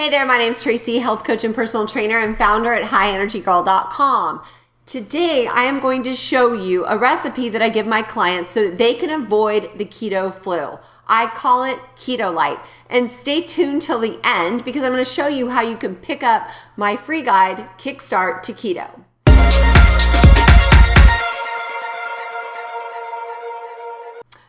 Hey there, my name's Tracy, health coach and personal trainer and founder at highenergygirl.com. Today, I am going to show you a recipe that I give my clients so that they can avoid the keto flu. I call it Ketolyte. And stay tuned till the end because I'm going to show you how you can pick up my free guide, Kickstart to Keto.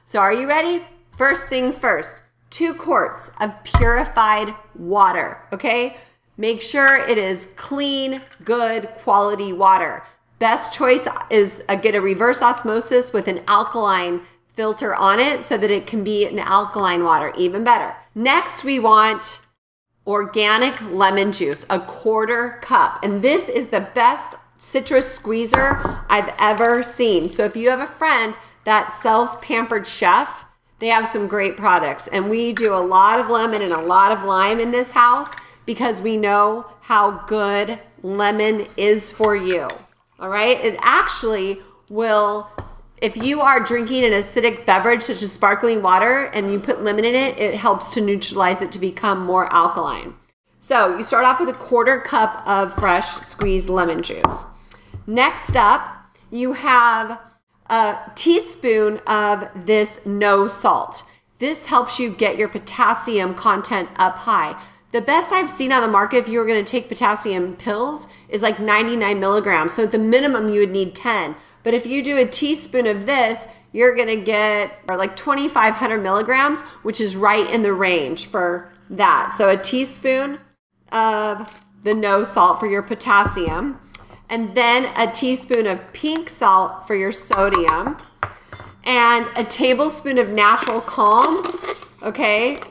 So, are you ready? First things first two quarts of purified water, okay? Make sure it is clean, good quality water. Best choice is a, get a reverse osmosis with an alkaline filter on it so that it can be an alkaline water, even better. Next, we want organic lemon juice, a quarter cup. And this is the best citrus squeezer I've ever seen. So if you have a friend that sells Pampered Chef, they have some great products. And we do a lot of lemon and a lot of lime in this house because we know how good lemon is for you. All right. It actually will, if you are drinking an acidic beverage such as sparkling water and you put lemon in it, it helps to neutralize it to become more alkaline. So you start off with a quarter cup of fresh squeezed lemon juice. Next up, you have a teaspoon of this no salt. This helps you get your potassium content up high. The best I've seen on the market if you were going to take potassium pills is like 99 milligrams. So at the minimum, you would need 10. But if you do a teaspoon of this, you're going to get or like 2,500 milligrams, which is right in the range for that. So a teaspoon of the no salt for your potassium and then a teaspoon of pink salt for your sodium, and a tablespoon of natural calm, okay,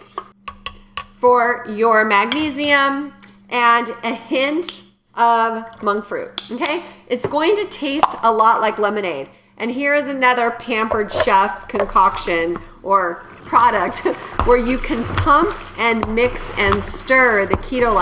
for your magnesium, and a hint of monk fruit, okay? It's going to taste a lot like lemonade. And here is another Pampered Chef concoction or product where you can pump and mix and stir the Keto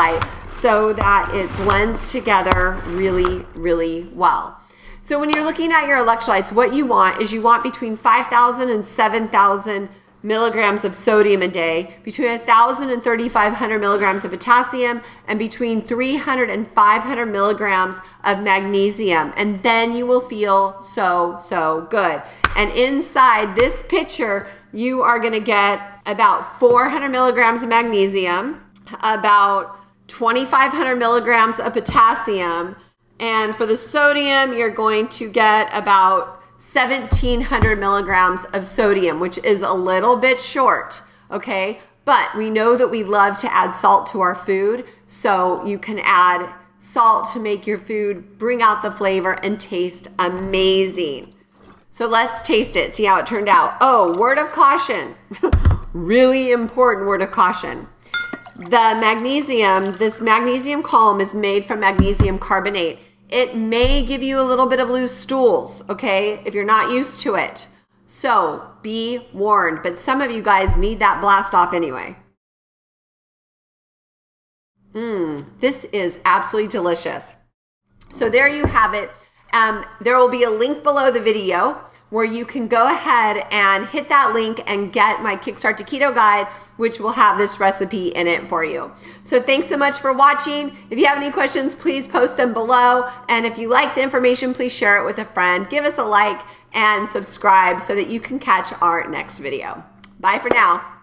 so that it blends together really, really well. So when you're looking at your electrolytes, what you want is you want between 5,000 and 7,000 milligrams of sodium a day, between 1,000 and 3,500 milligrams of potassium, and between 300 and 500 milligrams of magnesium. And then you will feel so, so good. And inside this pitcher, you are gonna get about 400 milligrams of magnesium, about 2,500 milligrams of potassium. And for the sodium, you're going to get about 1,700 milligrams of sodium, which is a little bit short, okay? But we know that we love to add salt to our food, so you can add salt to make your food bring out the flavor and taste amazing. So let's taste it, see how it turned out. Oh, word of caution. really important word of caution. The magnesium, this magnesium calm is made from magnesium carbonate. It may give you a little bit of loose stools, okay, if you're not used to it. So be warned, but some of you guys need that blast off anyway. Mmm, this is absolutely delicious. So there you have it. Um, there will be a link below the video where you can go ahead and hit that link and get my Kickstart to Keto guide, which will have this recipe in it for you. So thanks so much for watching. If you have any questions, please post them below. And if you like the information, please share it with a friend. Give us a like and subscribe so that you can catch our next video. Bye for now.